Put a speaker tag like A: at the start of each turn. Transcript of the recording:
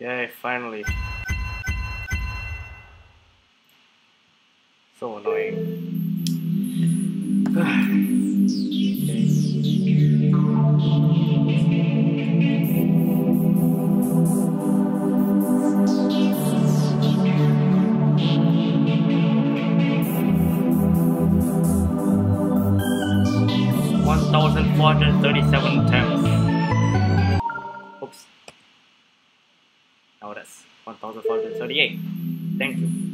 A: Yay, finally. So annoying. One thousand four hundred thirty-seven times. Four hundred thirty-eight. Thank you.